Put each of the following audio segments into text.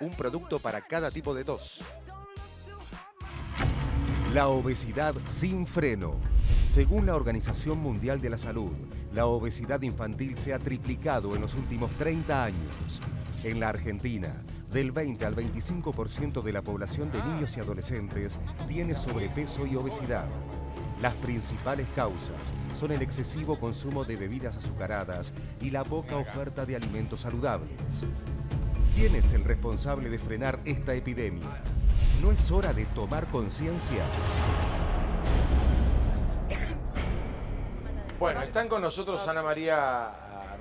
un producto para cada tipo de tos. La obesidad sin freno. Según la Organización Mundial de la Salud, la obesidad infantil se ha triplicado en los últimos 30 años. En la Argentina, del 20 al 25% de la población de niños y adolescentes tiene sobrepeso y obesidad. Las principales causas son el excesivo consumo de bebidas azucaradas y la poca oferta de alimentos saludables. ¿Quién es el responsable de frenar esta epidemia? ¿No es hora de tomar conciencia? Bueno, están con nosotros Ana María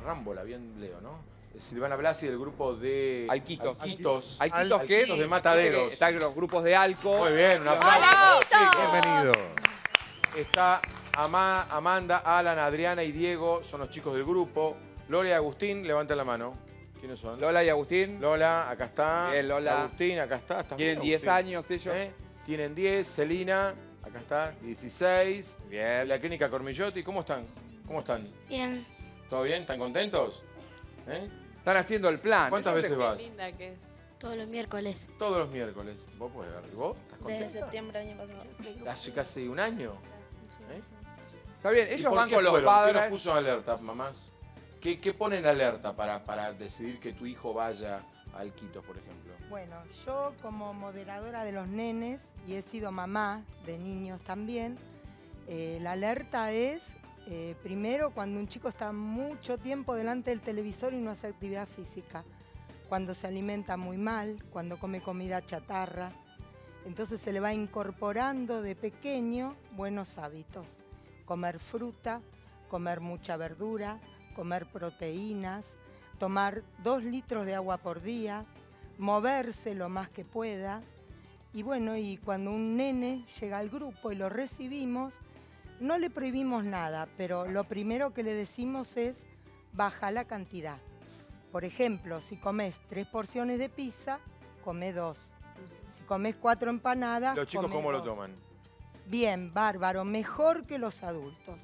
Rambola, bien leo, ¿no? Silvana Blasi del grupo de Alquitos. Alquitos. Alquitos, ¿qué es? de Mataderos. Están los grupos de Alco. Muy bien, un aplauso. Bienvenido. Está Ama- Amanda, Alan, Adriana y Diego, son los chicos del grupo. Lola y Agustín, levanten la mano. ¿Quiénes son? Lola y Agustín. Lola, acá está. Bien, Lola. Agustín, acá está. ¿Estás Tienen bien, 10 Agustín? años ellos. ¿Eh? Tienen 10. Celina, acá está, 16. Bien. La clínica Cormillotti, ¿cómo están? ¿Cómo están? Bien. ¿Todo bien? ¿Están contentos? ¿Eh? Están haciendo el plan. ¿Cuántas veces vas? linda que es. Todos los miércoles. Todos los miércoles. ¿Vos podés ver? ¿Y vos? ¿Estás Desde contento? septiembre del año pasado. Hace casi un año. ¿Eh? Está bien, ¿Y ellos van con los fueron? ¿Qué los padres. puso alerta, mamás? ¿Qué, ponen en alerta para, para decidir que tu hijo vaya al Quito, por ejemplo? Bueno, yo como moderadora de los nenes y he sido mamá de niños también, eh, la alerta es eh, primero cuando un chico está mucho tiempo delante del televisor y no hace actividad física, cuando se alimenta muy mal, cuando come comida chatarra. Entonces se le va incorporando de pequeño buenos hábitos. Comer fruta, comer mucha verdura, comer proteínas, tomar dos litros de agua por día, moverse lo más que pueda. Y bueno, y cuando un nene llega al grupo y lo recibimos, no le prohibimos nada, pero lo primero que le decimos es baja la cantidad. Por ejemplo, si comes tres porciones de pizza, come dos. Si comes cuatro empanadas, ¿Los chicos come cómo lo toman? Bien, bárbaro, mejor que los adultos.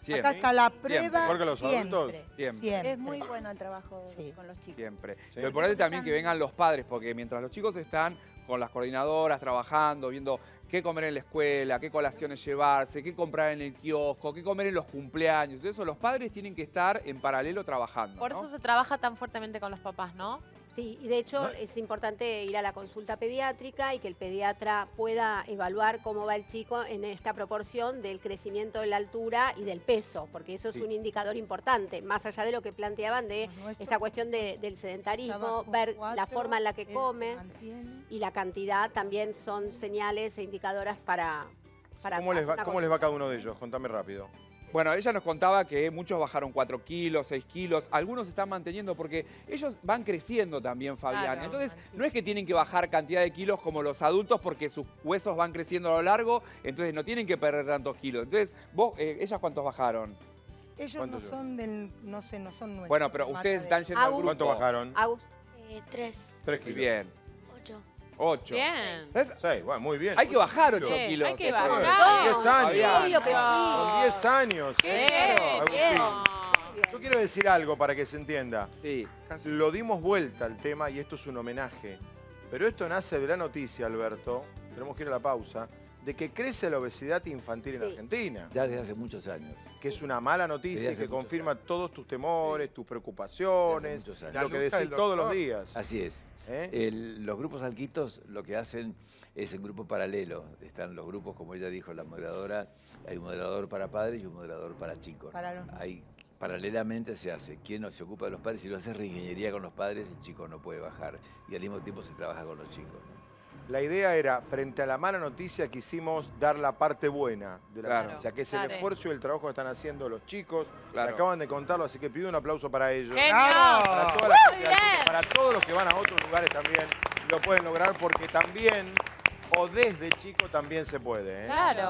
Siempre. Acá está la prueba. ¿Mejor que los adultos? siempre, Siempre. Es muy bueno el trabajo Sí. con los chicos. Siempre. Sí. Lo importante también que vengan los padres, porque mientras los chicos están con las coordinadoras trabajando, viendo qué comer en la escuela, qué colaciones llevarse, qué comprar en el kiosco, qué comer en los cumpleaños. Eso los padres tienen que estar en paralelo trabajando. Por ¿no? eso se trabaja tan fuertemente con los papás, ¿no? Sí, y de hecho es importante ir a la consulta pediátrica y que el pediatra pueda evaluar cómo va el chico en esta proporción del crecimiento de la altura y del peso, porque eso es Sí. un indicador importante, más allá de lo que planteaban de esta cuestión de- del sedentarismo, ver la forma en la que come y la cantidad también son señales e indicadoras para... para ¿Cómo les, va, ¿Cómo les va cada uno de ellos? Contame rápido. Bueno, ella nos contaba que muchos bajaron 4 kilos, 6 kilos, algunos se están manteniendo porque ellos van creciendo también, Fabián. Claro. Entonces, no es que tienen que bajar cantidad de kilos como los adultos porque sus huesos van creciendo a lo largo, entonces no tienen que perder tantos kilos. Entonces, vos, eh, ¿ellas cuántos bajaron? Ellos ¿Cuánto no son del, no sé, no son nuestros. Bueno, pero de ustedes están yendo al grupo. ¿Cuánto bajaron? Agus, Eh, tres, Tres kilos. bien. Ocho. 8. Bien. Seis, bueno, muy bien. Hay que bajar 8 Sí, kilos. hay que bajar. Claro. 10 años. Obvio que Con sí. 10 años. ¡Qué Agustín. bien! Yo quiero decir algo para que se entienda. Sí. Lo dimos vuelta al tema y esto es un homenaje. Pero esto nace de la noticia, Alberto, tenemos que ir a la pausa, de que crece la obesidad infantil en. Argentina. Ya desde hace muchos años. Que es una mala noticia que confirma años. todos tus temores, tus preocupaciones, lo que decís todos los días. Así es. ¿eh? El- los grupos alquitos lo que hacen es en grupo paralelo. Están los grupos, como ella dijo, la moderadora, hay un moderador para padres y un moderador para chicos. Para los- Hay, paralelamente se hace. Quien no se ocupa de los padres, si lo hace reingeniería con los padres, el chico no puede bajar. Y al mismo tiempo se trabaja con los chicos. ¿no? La idea era, frente a la mala noticia, quisimos dar la parte buena de la Claro. noticia, que es el esfuerzo y el trabajo que están haciendo los chicos. Claro. que acaban de contarlo, así que pido un aplauso para ellos. ¡Genial! Para, toda la gente de Argentina, para todos los que van a otros lugares también lo pueden lograr, porque también, o desde chico también se puede. ¿eh? Claro.